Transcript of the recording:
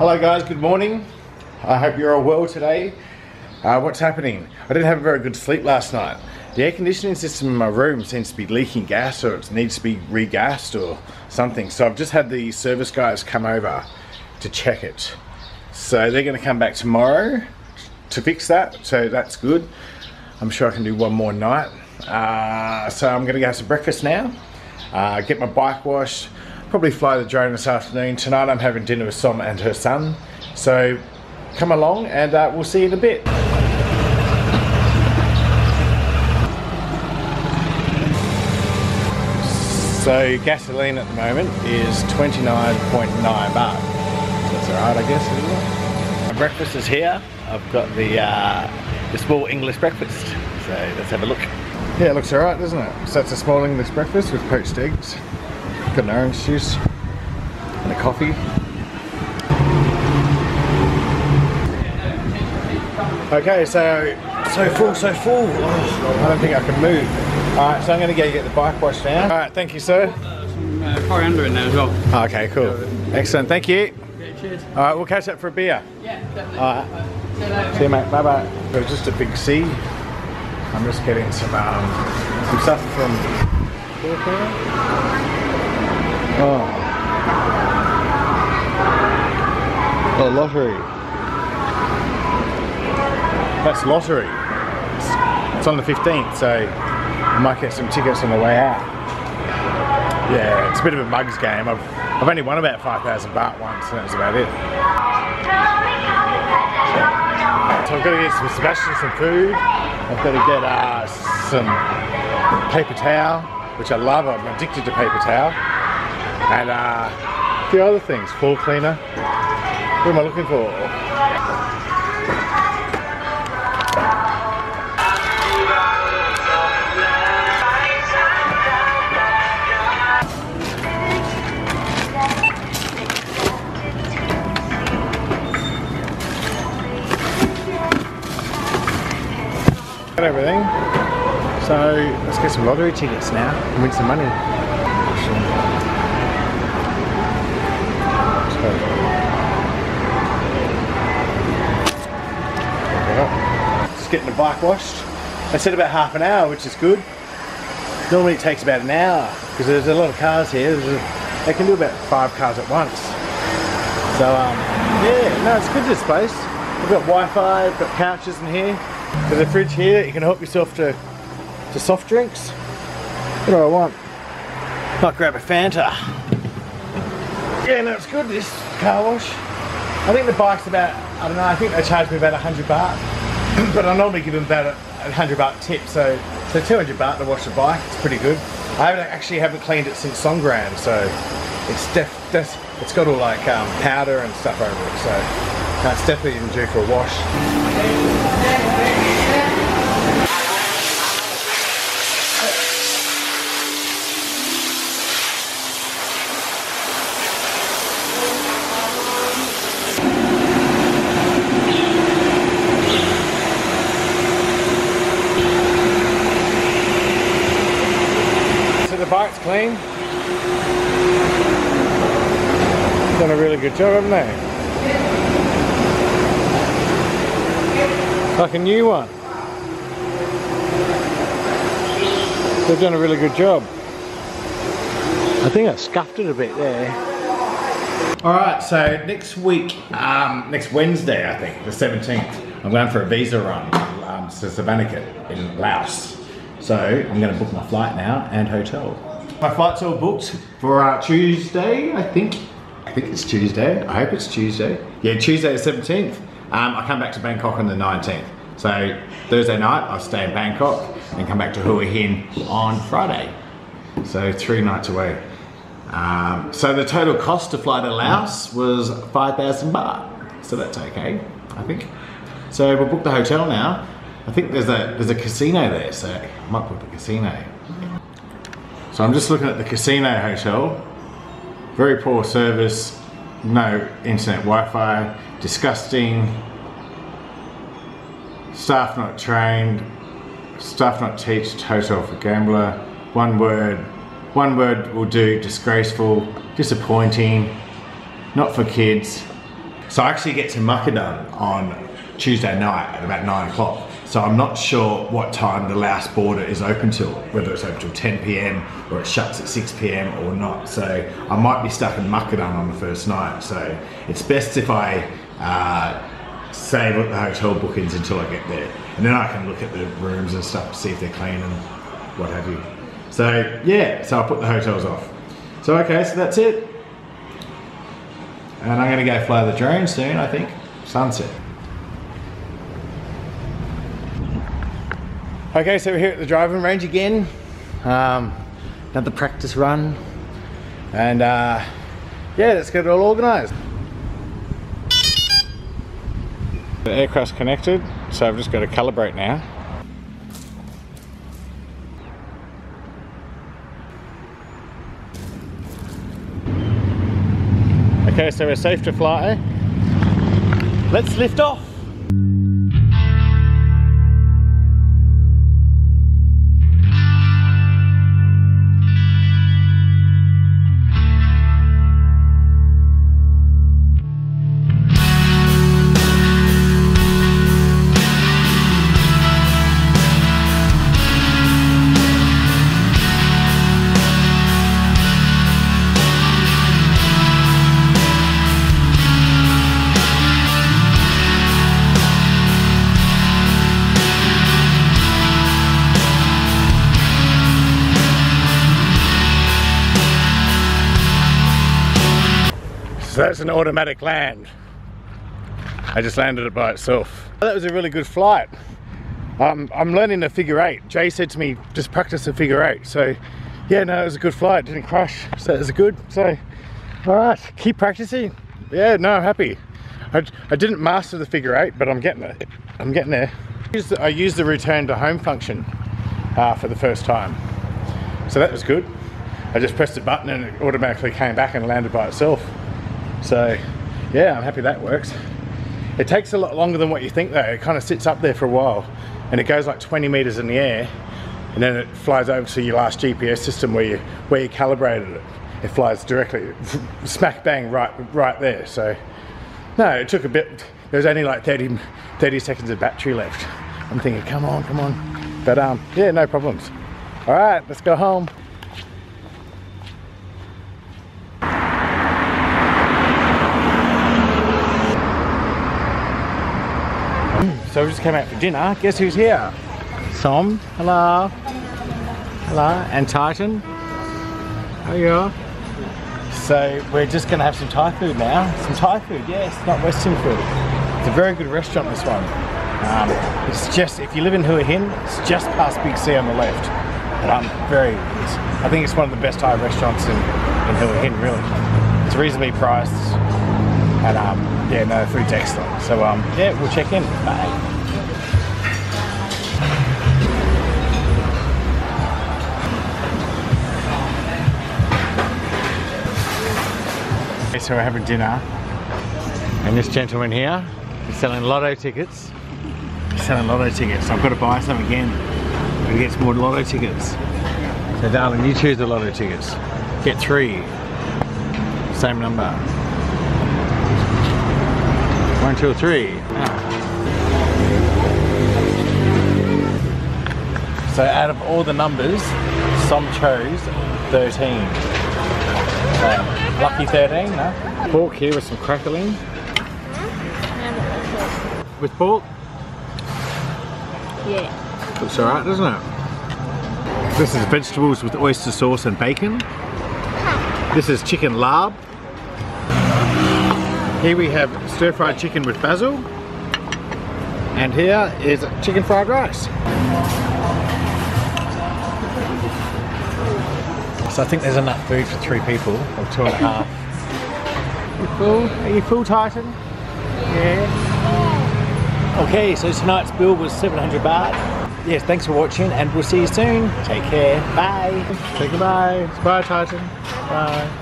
Hello guys, good morning. I hope you're all well today. Uh, what's happening? I didn't have a very good sleep last night. The air conditioning system in my room seems to be leaking gas or it needs to be regassed or something. So I've just had the service guys come over to check it. So they're going to come back tomorrow to fix that. So that's good. I'm sure I can do one more night. Uh, so I'm going to go have some breakfast now. Uh, get my bike washed. Probably fly the drone this afternoon. Tonight I'm having dinner with Som and her son. So come along and uh, we'll see you in a bit. So gasoline at the moment is 29.9 baht. That's alright I guess, isn't it? My breakfast is here. I've got the, uh, the small English breakfast. So let's have a look. Yeah, it looks alright, doesn't it? So that's a small English breakfast with poached eggs. Got an orange juice and a coffee. Okay, so so full, so full. Oh, I don't think I can move. All right, so I'm going to go get the bike washed now. All right, thank you, sir. Uh, coriander in there as well. Okay, cool. Excellent, thank you. Cheers. All right, we'll catch up for a beer. Yeah, definitely. All right. See you, mate. Bye bye. It was just a Big C. I'm just getting some um, some stuff from. Oh. Lottery. That's lottery. It's, it's on the 15th, so I might get some tickets on the way out. Yeah, it's a bit of a mugs game. I've, I've only won about 5,000 baht once, and that's about it. So I've got to get some Sebastian some food. I've got to get uh, some paper towel, which I love. I'm addicted to paper towel. And uh, a few other things. Floor cleaner. What am I looking for? Got everything. So let's get some lottery tickets now and win some money. Just getting the bike washed. I said about half an hour, which is good. Normally it takes about an hour because there's a lot of cars here. A, they can do about five cars at once. So um, yeah, no, it's good this place. We've got Wi-Fi, we've got couches in here. There's a fridge here. You can help yourself to to soft drinks. What do I want? Might grab a Fanta. Yeah, no, it's good. This car wash. I think the bike's about I don't know. I think they charge me about 100 baht, but I normally give them about a 100 baht tip. So so 200 baht to wash the bike. It's pretty good. I haven't actually haven't cleaned it since Songkran, so it's def, def it's got all like um, powder and stuff over it. So it's definitely even due for a wash. So the bike's clean. Done a really good job, haven't they? Like a new one. They've done a really good job. I think I scuffed it a bit there. Alright, so next week, um, next Wednesday I think, the 17th, I'm going for a visa run um, to Savannakhet in Laos. So I'm going to book my flight now and hotel. My flight's all booked for uh, Tuesday, I think. I think it's Tuesday. I hope it's Tuesday. Yeah, Tuesday the 17th. Um, I come back to Bangkok on the 19th. So Thursday night I'll stay in Bangkok and come back to Hua Hin on Friday. So three nights away. Um, so the total cost to fly to Laos was 5,000 baht. So that's okay, I think. So we'll book the hotel now. I think there's a there's a casino there, so I might book the casino. So I'm just looking at the casino hotel. Very poor service, no internet Wi-Fi, disgusting. Staff not trained, staff not teached, hotel for gambler. One word, one word will do, disgraceful, disappointing, not for kids. So I actually get to Mukdahan on Tuesday night at about nine o'clock. So I'm not sure what time the Laos border is open till, whether it's open till 10 p.m. or it shuts at 6 p.m. or not. So I might be stuck in Mukdahan on the first night. So it's best if I uh, save up the hotel bookings until I get there, and then I can look at the rooms and stuff to see if they're clean and what have you. So yeah, so I'll put the hotels off. So okay, so that's it. And I'm gonna go fly the drone soon, I think. Sunset. Okay, so we're here at the driving range again. Um, another practice run. And uh, yeah, let's get it all organised. The aircraft's connected, so I've just got to calibrate now. Okay, so we're safe to fly. Let's lift off. So that's an automatic land. I just landed it by itself. That was a really good flight. Um, I'm learning the figure eight. Jay said to me, just practice the figure eight. So yeah, no, it was a good flight. Didn't crash. So it was good. So, all right, keep practicing. Yeah, no, happy. I, I didn't master the figure eight, but I'm getting it. I'm getting there. I used the, I used the return to home function uh, for the first time. So that was good. I just pressed a button and it automatically came back and landed by itself. So yeah, I'm happy that works. It takes a lot longer than what you think though. It kind of sits up there for a while and it goes like 20 meters in the air and then it flies over to your last GPS system where you where you calibrated it. It flies directly, smack bang right right there. So no, it took a bit. There was only like 30, 30 seconds of battery left. I'm thinking, come on, come on. But um, yeah, no problems. All right, let's go home. So we just came out for dinner. Guess who's here? Som. Hello. Hello. And Title. How are you? So we're just going to have some Thai food now. Some Thai food, yes, not Western food. It's a very good restaurant, this one. Um, it's just, if you live in Hua Hin, it's just past Big C on the left. And I'm very, I think it's one of the best Thai restaurants in, in Hua Hin, really. It's reasonably priced. And um, yeah, no, food's excellent. So um, yeah, we'll check in. Bye. Okay, so we're having dinner, and this gentleman here is selling lotto tickets. He's selling lotto tickets. So I've got to buy some again. And get some more lotto tickets. So darling, you choose the lotto tickets. Get three. Same number. One, two, three. So out of all the numbers, Som chose 13. So, lucky 13, no? Pork here with some crackling. With pork? Yeah. Looks alright, doesn't it? This is vegetables with oyster sauce and bacon. This is chicken larb. Here we have stir fried chicken with basil. And here is chicken fried rice. So I think there's enough food for three people, or two and a half. You full? Are you full, Title? Yeah. Okay, so tonight's bill was 700 baht. Yes, thanks for watching and we'll see you soon. Take care. Bye. Say goodbye. Bye, Title. Bye.